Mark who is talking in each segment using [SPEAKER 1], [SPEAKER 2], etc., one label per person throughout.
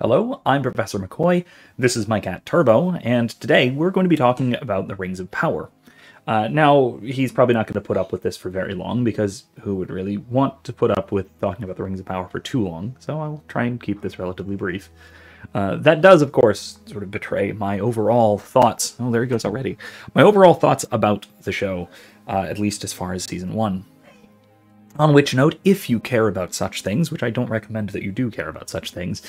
[SPEAKER 1] Hello, I'm Professor McCoige. This is my cat Turbo, and today we're going to be talking about the Rings of Power. Uh, now, he's probably not going to put up with this for very long, because who would really want to put up with talking about the Rings of Power for too long, so I'll try and keep this relatively brief. Uh, that does, of course, sort of betray my overall thoughts. Oh, there he goes already. My overall thoughts about the show, uh, at least as far as season one. On which note, if you care about such things, which I don't recommend that you do care about such things,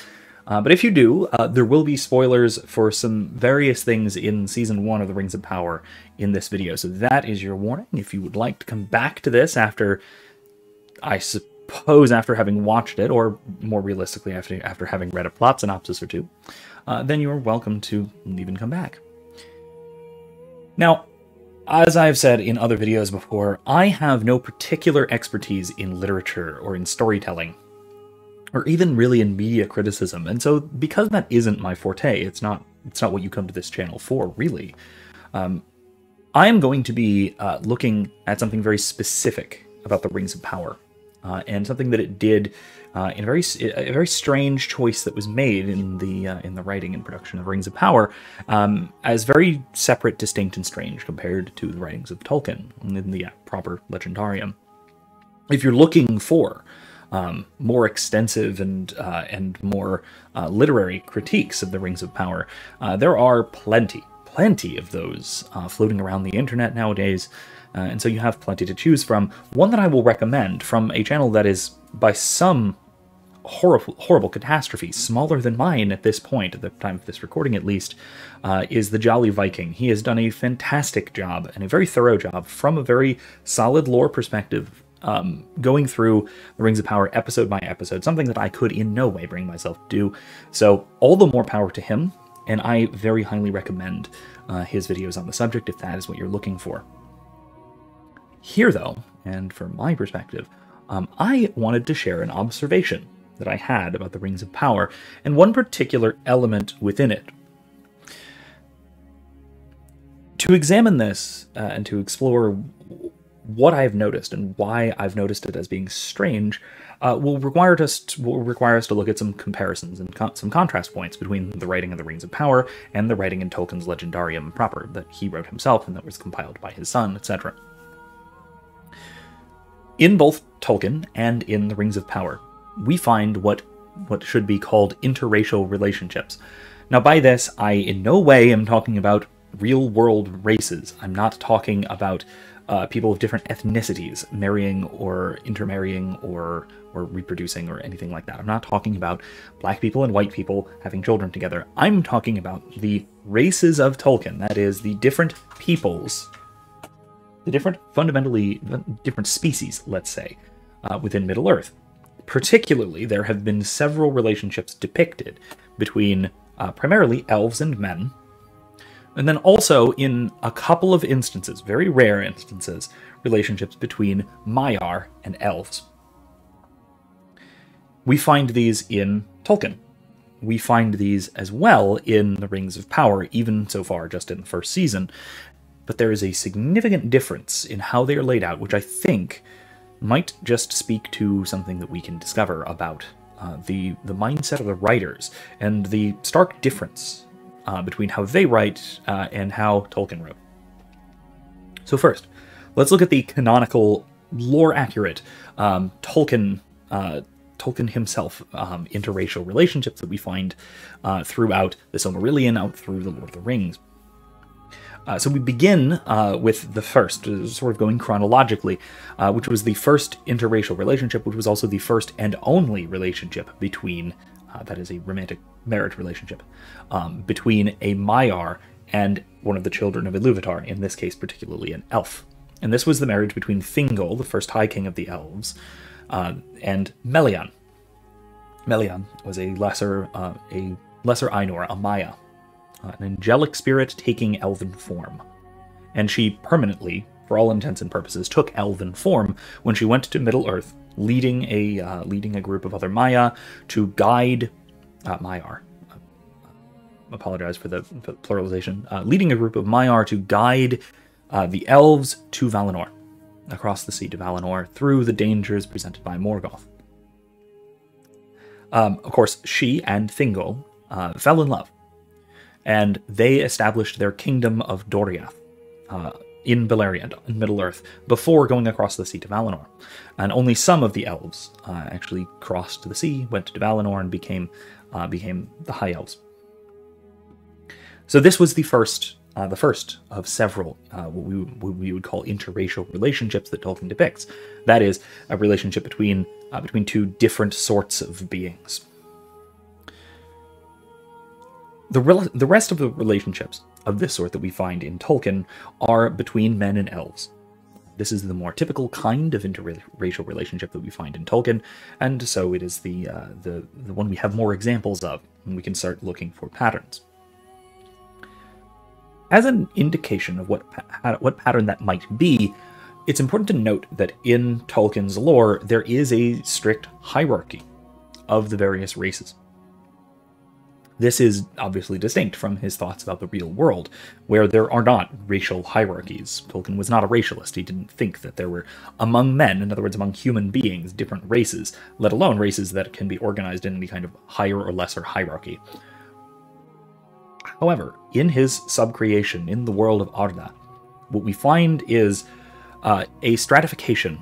[SPEAKER 1] uh, but if you do, uh, there will be spoilers for some various things in Season 1 of The Rings of Power in this video. So that is your warning. If you would like to come back to this after, I suppose, after having watched it, or more realistically, after, after having read a plot synopsis or two, uh, then you are welcome to leave and come back. Now, as I've said in other videos before, I have no particular expertise in literature or in storytelling, or even really in media criticism. And so because that isn't my forte, it's not it's not what you come to this channel for, really. Um, I am going to be uh, looking at something very specific about the Rings of Power, uh, and something that it did uh, in a very a very strange choice that was made in the uh, in the writing and production of Rings of Power, um, as very separate, distinct, and strange compared to the writings of Tolkien in the proper Legendarium. If you're looking for um, more extensive and uh, and more uh, literary critiques of the Rings of Power, uh, there are plenty, plenty of those floating around the internet nowadays. and so you have plenty to choose from. One that I will recommend from a channel that is by some horrible, horrible catastrophe, smaller than mine at this point, at the time of this recording at least, uh, is the Jolly Viking. He has done a fantastic job and a very thorough job from a very solid lore perspective, um, going through the Rings of Power episode by episode, something that I could in no way bring myself to do. So, all the more power to him, and I very highly recommend uh, his videos on the subject if that is what you're looking for. Here, though, and from my perspective, um, I wanted to share an observation that I had about the Rings of Power, and one particular element within it. To examine this uh, and to explore what I've noticed and why I've noticed it as being strange uh, will require us to, will require us to look at some comparisons and some contrast points between the writing of the Rings of Power and the writing in Tolkien's Legendarium proper that he wrote himself and that was compiled by his son, etc. In both Tolkien and in the Rings of Power, we find what what should be called interracial relationships. Now, by this, I in no way am talking about real world races. I'm not talking about uh, people of different ethnicities marrying or intermarrying or or reproducing or anything like that. I'm not talking about black people and white people having children together. I'm talking about the races of Tolkien. That is, the different peoples, the different fundamentally different species, let's say, uh, within Middle Earth. Particularly, there have been several relationships depicted between uh, primarily elves and men, and then also in a couple of instances, very rare instances, relationships between Maiar and elves. We find these in Tolkien. We find these as well in The Rings of Power, even so far just in the first season. But there is a significant difference in how they are laid out, which I think might just speak to something that we can discover about uh, the the mindset of the writers and the stark difference uh, between how they write uh, and how Tolkien wrote. So first, let's look at the canonical, lore-accurate um, Tolkien uh, Tolkien himself um, interracial relationships that we find uh, throughout the Silmarillion, out through the Lord of the Rings. Uh, so we begin uh, with the first, uh, sort of going chronologically, uh, which was the first interracial relationship, which was also the first and only relationship between, uh, that is a romantic marriage relationship, um, between a Maiar and one of the children of Iluvatar, in this case particularly an elf. And this was the marriage between Thingol, the first High King of the Elves, uh, and Melian. Melian was a lesser, a lesser Ainur, a Maia, an angelic spirit taking elven form. And she permanently, for all intents and purposes, took elven form when she went to Middle Earth, leading a uh, leading a group of other Maia to guide uh, Maiar. Uh, apologize for the, pluralization. Uh, leading a group of Maiar to guide uh, the elves to Valinor, across the sea to Valinor, through the dangers presented by Morgoth. Um, of course, she and Thingol uh, fell in love, and they established their kingdom of Doriath uh, in Beleriand, in Middle Earth, before going across the sea to Valinor. And only some of the elves uh, actually crossed the sea, went to Valinor, and became uh, became the High Elves. So this was the first uh, the first of several uh, what, we, what, we, would call interracial relationships that Tolkien depicts. That is a relationship between uh, between two different sorts of beings. The, the rest of the relationships of this sort that we find in Tolkien are between men and elves. This is the more typical kind of interracial relationship that we find in Tolkien, and so it is the uh, the the one we have more examples of, and we can start looking for patterns. As an indication of what pa- what pattern that might be, it's important to note that in Tolkien's lore there is a strict hierarchy of the various races. This is obviously distinct from his thoughts about the real world, where there are not racial hierarchies. Tolkien was not a racialist. He didn't think that there were, among men, in other words, among human beings, different races, let alone races that can be organized in any kind of higher or lesser hierarchy. However, in his subcreation, in the world of Arda, what we find is uh, a stratification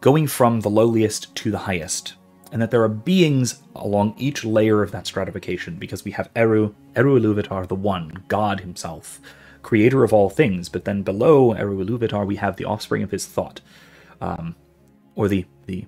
[SPEAKER 1] going from the lowliest to the highest, and that there are beings along each layer of that stratification, because we have Eru, Eru Iluvatar, the One, God himself, creator of all things, but then below Eru Iluvatar we have the offspring of his thought, um, or the, the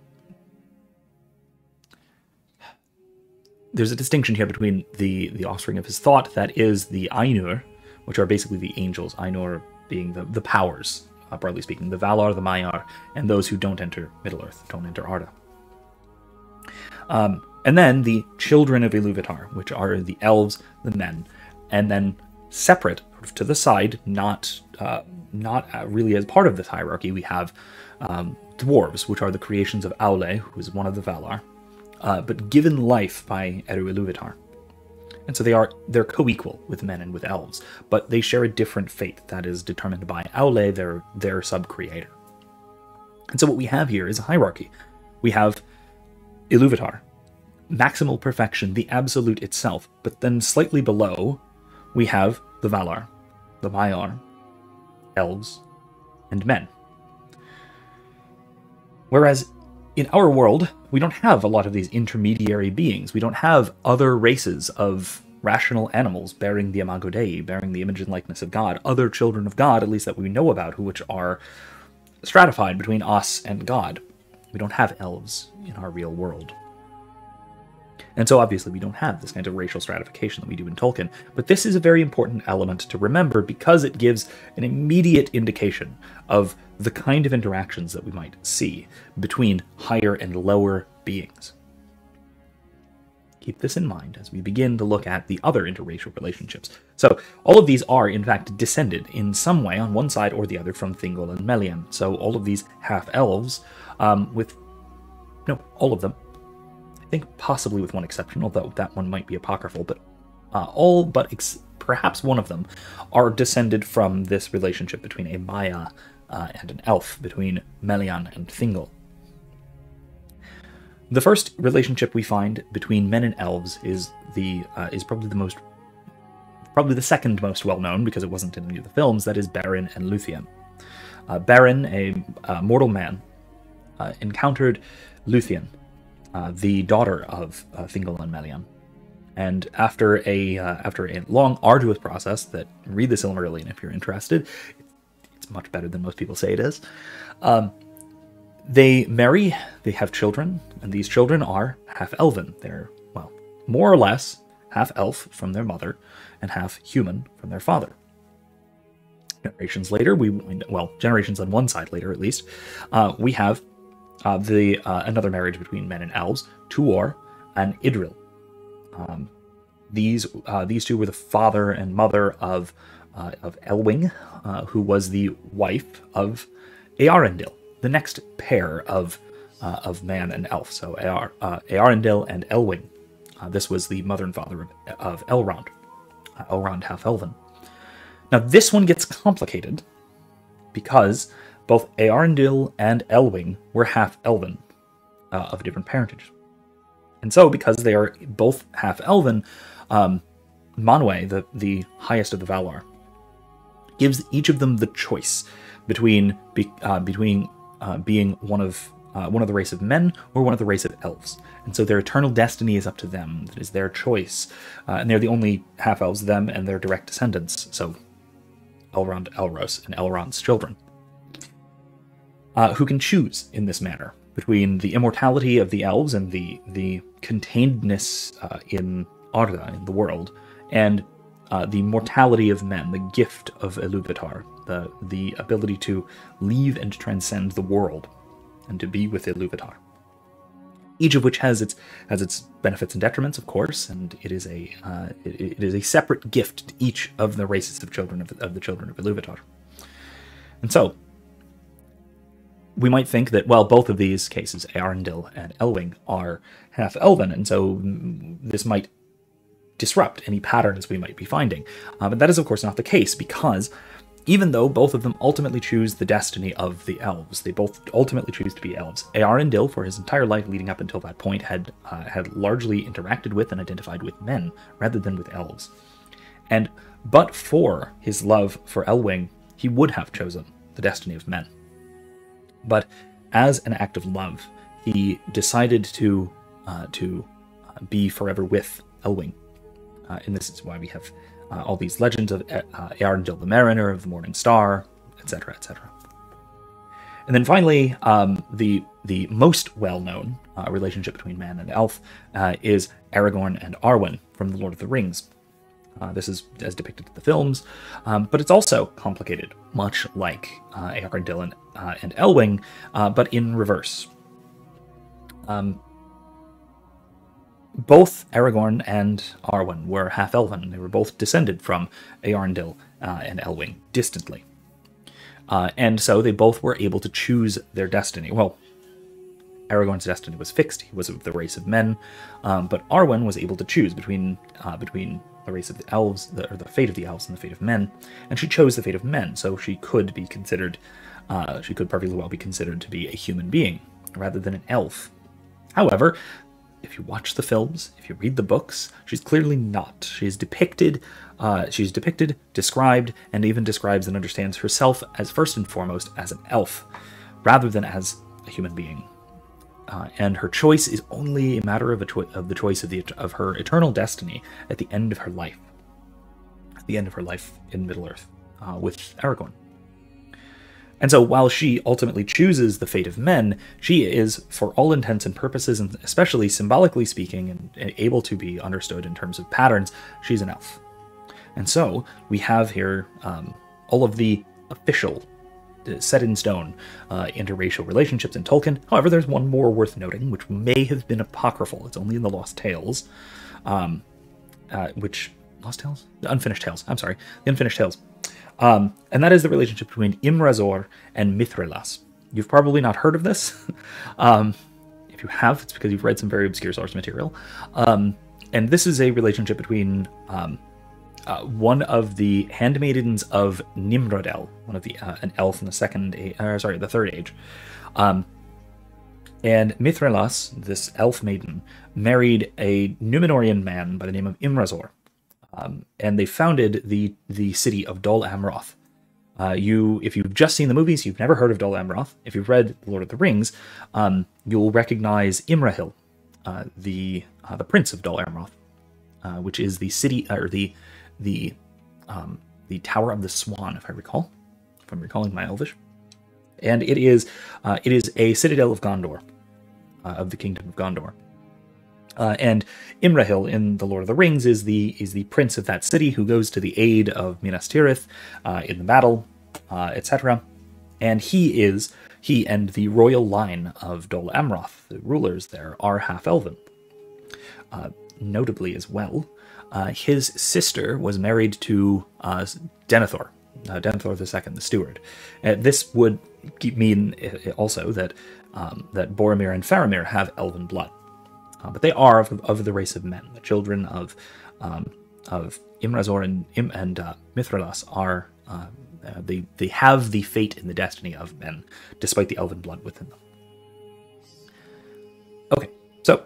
[SPEAKER 1] there's a distinction here between the, the offspring of his thought, that is the Ainur, which are basically the angels, Ainur being the, the powers, uh, broadly speaking, the Valar, the Maiar, and those who don't enter Middle Earth, don't enter Arda. Um, and then the children of Iluvatar, which are the elves, the men, and then separate to the side, not uh, not uh, really as part of this hierarchy, we have um, dwarves, which are the creations of Aule, who is one of the Valar, uh, but given life by Eru Iluvatar. And so they are they're co-equal with men and with elves, but they share a different fate that is determined by Aule, their their sub-creator. And so what we have here is a hierarchy. We have Iluvatar, maximal perfection, the absolute itself, but then slightly below, we have the Valar, the Maiar, elves, and men. Whereas in our world, we don't have a lot of these intermediary beings. We don't have other races of rational animals bearing the Imago Dei, bearing the image and likeness of God, other children of God, at least that we know about, which are stratified between us and God. We don't have elves in our real world. And so obviously we don't have this kind of racial stratification that we do in Tolkien, but this is a very important element to remember because it gives an immediate indication of the kind of interactions that we might see between higher and lower beings. Keep this in mind as we begin to look at the other interracial relationships. So, all of these are, in fact, descended in some way on one side or the other from Thingol and Melian. So, all of these half elves, um, with no, all of them, I think possibly with one exception, although that one might be apocryphal, but uh, all but ex- perhaps one of them are descended from this relationship between a Maia uh, and an elf, between Melian and Thingol. The first relationship we find between men and elves is the uh, is probably the most probably the second most well known because it wasn't in any of the films. That is Beren and Luthien. Uh, Beren, a uh, mortal man, uh, encountered Luthien, uh, the daughter of uh, Thingol and Melian, and after a uh, after a long, arduous process that read the Silmarillion if you're interested, it's much better than most people say it is. Um, they marry, they have children, and these children are half elven. They're, well, more or less half elf from their mother and half human from their father. Generations later, we well, generations on one side later at least, uh, we have uh, the uh, another marriage between men and elves, Tuor and Idril. Um, these uh, these two were the father and mother of uh, of Elwing, uh, who was the wife of Earendil the next pair of uh, of man and elf. So uh, Earendil and Elwing. This was the mother and father of, of Elrond. Elrond half elven. Now this one gets complicated because both Earendil and Elwing were half elven uh, of different parentage. And so, because they are both half elven, um, Manwe, the, the highest of the Valar, gives each of them the choice between be, uh, between uh, being one of uh, one of the race of men or one of the race of elves. And so their eternal destiny is up to them. It is their choice. Uh, and they're the only half elves, them and their direct descendants. So Elrond, Elros, and Elrond's children. Uh, who can choose in this manner between the immortality of the elves and the, the containedness uh, in Arda, in the world, and uh, the mortality of men, the gift of Iluvatar, the, the ability to leave and transcend the world and to be with Iluvatar. Each of which has its has its benefits and detriments, of course, and it is a uh, it, it is a separate gift to each of the races of children of, of the children of Iluvatar. And so, we might think that well, both of these cases, Eärendil and Elwing, are half elven, and so this might disrupt any patterns we might be finding. Uh, but that is, of course, not the case because even though both of them ultimately choose the destiny of the elves. They both ultimately choose to be elves. Eärendil, for his entire life leading up until that point, had uh, had largely interacted with and identified with men rather than with elves. And but for his love for Elwing, he would have chosen the destiny of men. But as an act of love, he decided to uh, to uh, be forever with Elwing, uh, and this is why we have uh, all these legends of uh, the Mariner, of the Morning Star, etc., etc. And then finally, um, the the most well-known uh, relationship between man and elf uh, is Aragorn and Arwen from The Lord of the Rings. Uh, this is as depicted in the films, um, but it's also complicated, much like uh, Eärendil and, uh, and Elwing, uh, but in reverse. Um, both Aragorn and Arwen were half elven. They were both descended from Eärendil uh, and Elwing distantly. Uh, and so they both were able to choose their destiny. Well, Aragorn's destiny was fixed; he was of the race of men, um, but Arwen was able to choose between uh, between the race of the elves, the, or the fate of the elves, and the fate of men, and she chose the fate of men. So she could be considered, uh, she could perfectly well be considered to be a human being rather than an elf. However, if you watch the films, if you read the books, she's clearly not. She's depicted, uh, she's depicted, described, and even describes and understands herself as first and foremost as an elf, rather than as a human being. Uh, and her choice is only a matter of, a of the choice of, the, of her eternal destiny at the end of her life, at the end of her life in Middle Earth, uh, with Aragorn. And so while she ultimately chooses the fate of men, she is, for all intents and purposes, and especially symbolically speaking, and able to be understood in terms of patterns, she's an elf. And so we have here um, all of the official, set in stone uh, interracial relationships in Tolkien. However, there's one more worth noting, which may have been apocryphal. It's only in the Lost Tales, um, uh, which Lost Tales, the Unfinished Tales. I'm sorry, the Unfinished Tales um, and that is the relationship between Imrazor and Mithrellas. You've probably not heard of this. um, if you have, it's because you've read some very obscure source material. Um, and this is a relationship between um, uh, one of the handmaidens of Nimrodel, one of the uh, an elf in the second, uh, sorry, the third age. Um, and Mithrellas, this elf maiden, married a Numenorean man by the name of Imrazor. Um, and they founded the the city of Dol Amroth. Uh, you, if you've just seen the movies, you've never heard of Dol Amroth. If you've read Lord of the Rings, um, you'll recognize Imrahil, uh, the uh, the prince of Dol Amroth, uh, which is the city or the the um, the Tower of the Swan, if I recall, if I'm recalling my Elvish, and it is uh, it is a citadel of Gondor, uh, of the Kingdom of Gondor. Uh, and Imrahil in The Lord of the Rings is the is the prince of that city who goes to the aid of Minas Tirith uh, in the battle, uh, etc. And he is he and the royal line of Dol Amroth, the rulers there, are half elven. Uh, notably, as well, uh, his sister was married to uh, Denethor, Denethor II, the steward. this would mean also that um, that Boromir and Faramir have elven blood. Uh, but they are of, of, the race of men. The children of um, of Imrazor and Im and uh, are uh, uh, they they have the fate and the destiny of men, despite the elven blood within them. Okay, so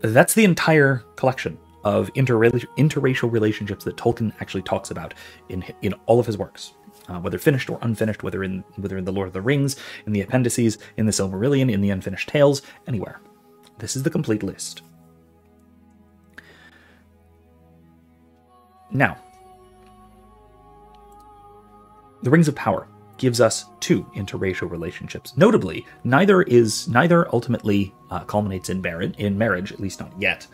[SPEAKER 1] that's the entire collection of interra- interracial relationships that Tolkien actually talks about in in all of his works, uh, whether finished or unfinished, whether in whether in the Lord of the Rings, in the appendices, in the Silmarillion, in the Unfinished Tales, anywhere. This is the complete list. Now, the Rings of Power gives us two interracial relationships. Notably, neither is neither ultimately uh, culminates in marriage, in marriage, at least not yet.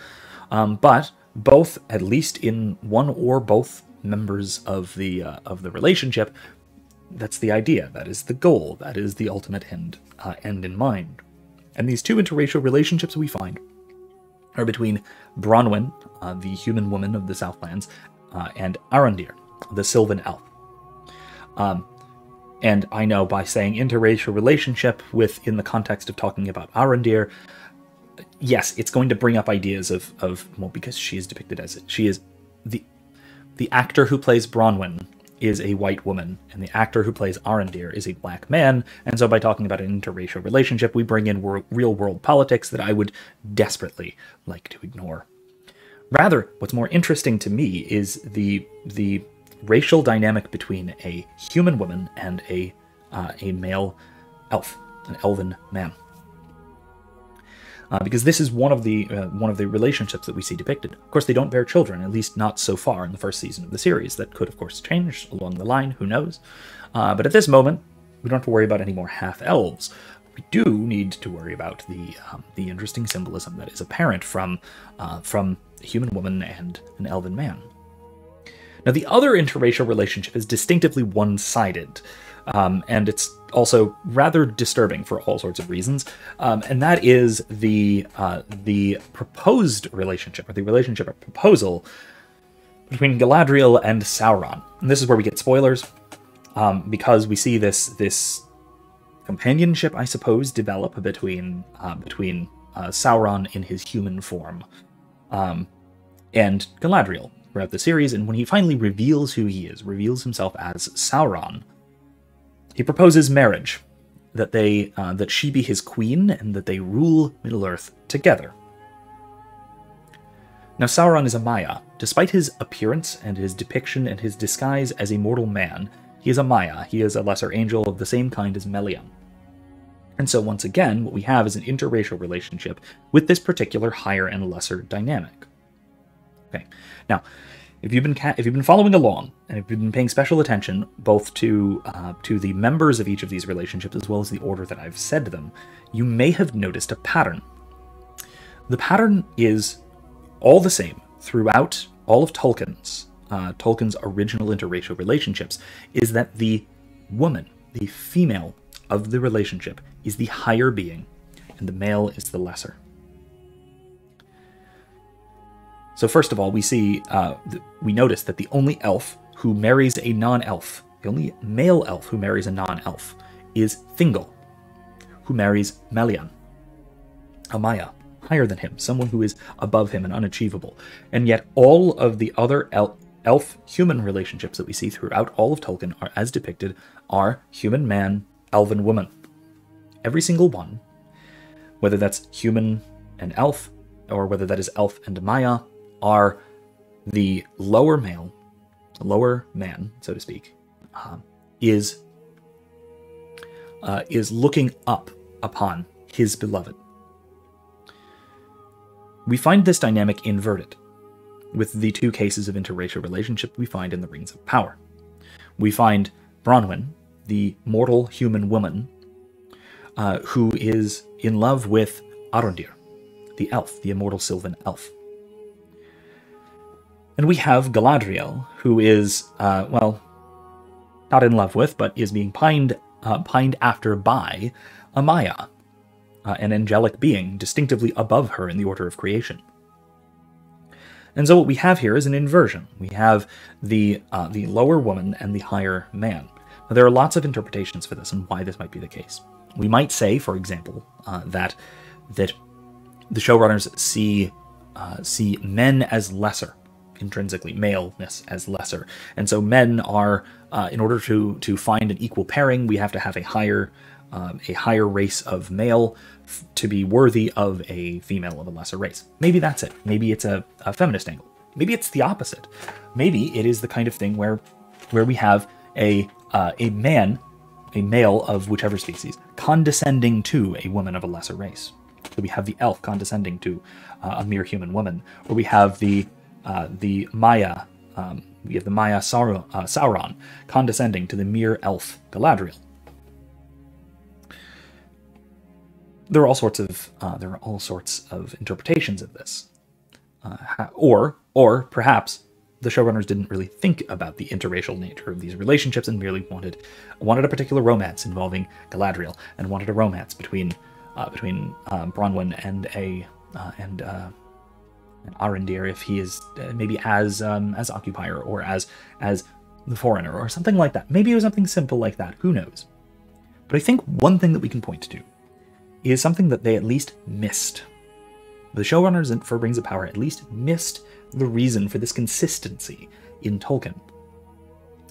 [SPEAKER 1] Um, but both, at least in one or both members of the uh, of the relationship, that's the idea. That is the goal. That is the ultimate end uh, end in mind. And these two interracial relationships we find are between Bronwyn, uh, the human woman of the Southlands, uh, and Arondir, the Sylvan elf. Um, and I know by saying interracial relationship within the context of talking about Arondir, yes, it's going to bring up ideas of, of well, because she is depicted as it. she is the the actor who plays Bronwyn is a white woman, and the actor who plays Arondir is a black man. And so, by talking about an interracial relationship, we bring in wor- real world politics that I would desperately like to ignore. Rather, what's more interesting to me is the the racial dynamic between a human woman and a uh, a male elf, an elven man. Uh, because this is one of the uh, one of the relationships that we see depicted. Of course, they don't bear children, at least not so far in the first season of the series. That could, of course, change along the line. Who knows? Uh, but at this moment, we don't have to worry about any more half elves. We do need to worry about the um, the interesting symbolism that is apparent from uh, from a human woman and an elven man. Now, the other interracial relationship is distinctively one sided, um, and it's also rather disturbing for all sorts of reasons, um, and that is the, uh, the proposed relationship, or the relationship or proposal between Galadriel and Sauron. And this is where we get spoilers, um, because we see this, this companionship, I suppose, develop between, uh, between uh, Sauron in his human form um, and Galadriel, throughout the series, and when he finally reveals who he is, reveals himself as Sauron, he proposes marriage, that they uh, that she be his queen and that they rule Middle Earth together. Now Sauron is a Maia. Despite his appearance and his depiction and his disguise as a mortal man, he is a Maia. He is a lesser angel of the same kind as Melian. And so once again, what we have is an interracial relationship with this particular higher and lesser dynamic. Okay. Now, if you've been if you've been following along and if you've been paying special attention both to uh, to the members of each of these relationships as well as the order that I've said to them, you may have noticed a pattern. The pattern is all the same throughout all of Tolkien's uh, Tolkien's original interracial relationships. Is that the woman, the female of the relationship, is the higher being, and the male is the lesser. So first of all, we see uh, we notice that the only elf who marries a non-elf, the only male elf who marries a non-elf, is Thingol, who marries Melian, a Maia, higher than him, someone who is above him and unachievable. And yet, all of the other el- elf-human relationships that we see throughout all of Tolkien are as depicted are human man, elven woman. Every single one, whether that's human and elf, or whether that is elf and Maia, are the lower male, the lower man, so to speak, uh, is uh, is looking up upon his beloved. We find this dynamic inverted with the two cases of interracial relationship we find in the Rings of Power. We find Bronwyn, the mortal human woman, uh, who is in love with Arondir, the elf, the immortal Sylvan elf. And we have Galadriel, who is, uh, well, not in love with, but is being pined, uh, pined after by a Maia, uh, an angelic being distinctively above her in the order of creation. And so what we have here is an inversion. We have the uh, the lower woman and the higher man. Now, there are lots of interpretations for this and why this might be the case. We might say, for example, uh, that that the showrunners see uh, see men as lesser intrinsically maleness as lesser. And so men are, uh, in order to to find an equal pairing, we have to have a higher um, a higher race of male to be worthy of a female of a lesser race. Maybe that's it. Maybe it's a, a feminist angle. Maybe it's the opposite. Maybe it is the kind of thing where where we have a uh, a man, a male of whichever species, condescending to a woman of a lesser race. So we have the elf condescending to uh, a mere human woman, or we have the uh, the Maia, um, we have the Maia Sauron, uh, Sauron condescending to the mere elf Galadriel. There are all sorts of uh, there are all sorts of interpretations of this, uh, or or perhaps the showrunners didn't really think about the interracial nature of these relationships and merely wanted wanted a particular romance involving Galadriel and wanted a romance between uh, between uh, Bronwyn and a uh, and and Arondir if he is uh, maybe as um, as occupier or as as the foreigner or something like that. Maybe it was something simple like that. Who knows? But I think one thing that we can point to is something that they at least missed. The showrunners for Rings of Power at least missed the reason for this consistency in Tolkien.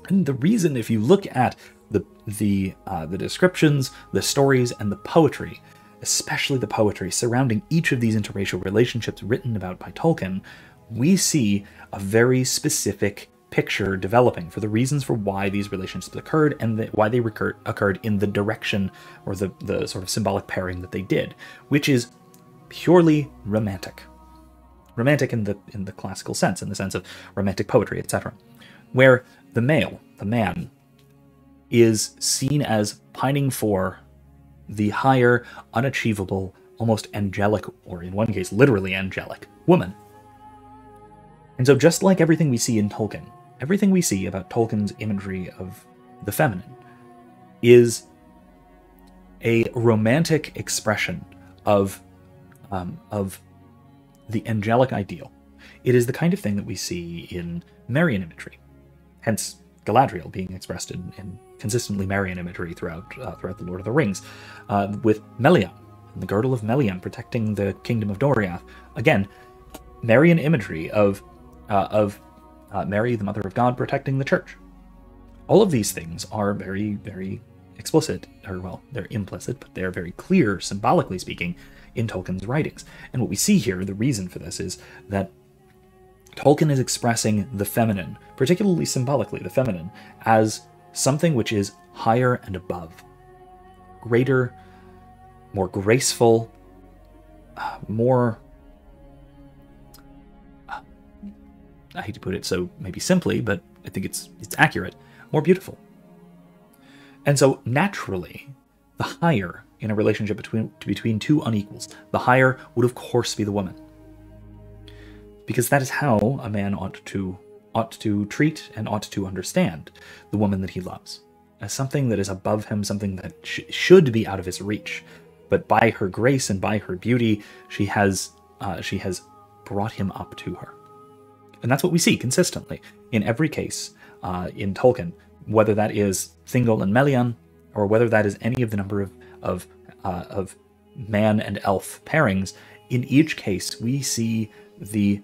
[SPEAKER 1] And the reason, if you look at the the uh, the descriptions, the stories, and the poetry, especially the poetry surrounding each of these interracial relationships written about by Tolkien, we see a very specific picture developing for the reasons for why these relationships occurred and the, why they recur, occurred in the direction or the, the sort of symbolic pairing that they did, which is purely romantic. Romantic in the in the classical sense, in the sense of romantic poetry, etc. Where the male, the man, is seen as pining for the higher, unachievable, almost angelic, or in one case, literally angelic, woman. And so, just like everything we see in Tolkien, everything we see about Tolkien's imagery of the feminine is a romantic expression of, um, of the angelic ideal. It is the kind of thing that we see in Marian imagery, hence Galadriel being expressed in, in consistently Marian imagery throughout uh, throughout the Lord of the Rings, uh, with Melian, the girdle of Melian protecting the kingdom of Doriath. Again, Marian imagery of uh, of uh, Mary, the Mother of God, protecting the Church. All of these things are very very explicit, or well, they're implicit, but they're very clear, symbolically speaking, in Tolkien's writings. And what we see here, the reason for this is that Tolkien is expressing the feminine, particularly symbolically the feminine, as something which is higher and above, greater, more graceful, uh, more. Uh, I hate to put it so maybe simply, but I think it's it's accurate, more beautiful. And so naturally, the higher in a relationship between between two unequals, the higher would of course be the woman because that is how a man ought to ought to treat and ought to understand the woman that he loves as something that is above him, something that sh- should be out of his reach. But by her grace and by her beauty, she has uh, she has brought him up to her, and that's what we see consistently in every case uh, in Tolkien, whether that is Thingol and Melian, or whether that is any of the number of of uh, of man and elf pairings. In each case, we see the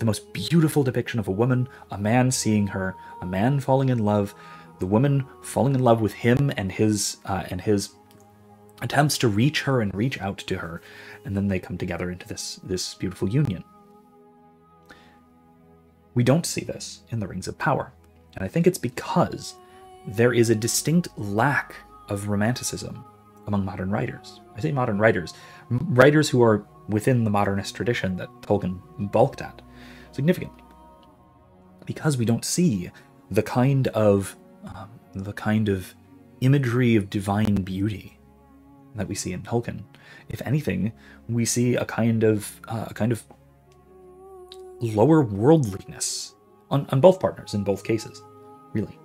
[SPEAKER 1] the most beautiful depiction of a woman, a man seeing her, a man falling in love, the woman falling in love with him and his uh, and his attempts to reach her and reach out to her, and then they come together into this this beautiful union. We don't see this in the Rings of Power, and I think it's because there is a distinct lack of romanticism among modern writers. I say modern writers, writers who are within the modernist tradition that Tolkien balked at significantly because we don't see the kind of um, the kind of imagery of divine beauty that we see in Tolkien. If anything, we see a kind of uh, a kind of lower worldliness on, on both partners in both cases, really.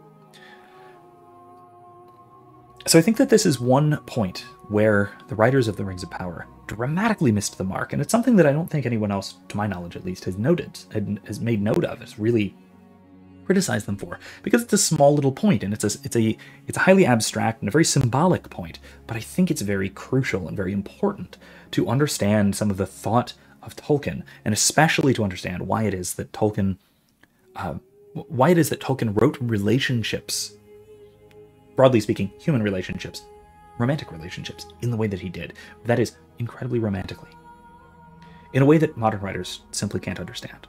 [SPEAKER 1] So I think that this is one point where the writers of the Rings of Power dramatically missed the mark, and it's something that I don't think anyone else, to my knowledge at least, has noted, has made note of, has really criticized them for, because it's a small little point, and it's a it's a it's a highly abstract and a very symbolic point. But I think it's very crucial and very important to understand some of the thought of Tolkien, and especially to understand why it is that Tolkien, uh, why it is that Tolkien wrote relationships, broadly speaking, human relationships, romantic relationships in the way that he did. That is, incredibly romantically. In a way that modern writers simply can't understand.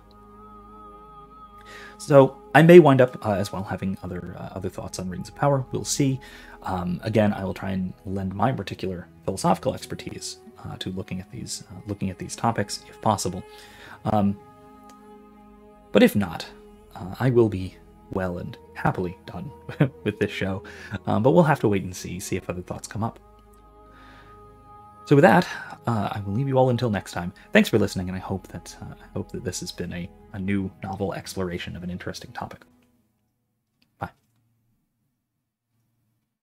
[SPEAKER 1] So I may wind up uh, as well having other uh, other thoughts on Rings of Power. We'll see. Um, again, I will try and lend my particular philosophical expertise uh, to looking at these uh, looking at these topics if possible. Um, but if not, uh, I will be well and happily done with this show. Um, but we'll have to wait and see, see if other thoughts come up. So with that, uh, I will leave you all until next time. Thanks for listening, and I hope that uh, I hope that this has been a, a new novel exploration of an interesting topic.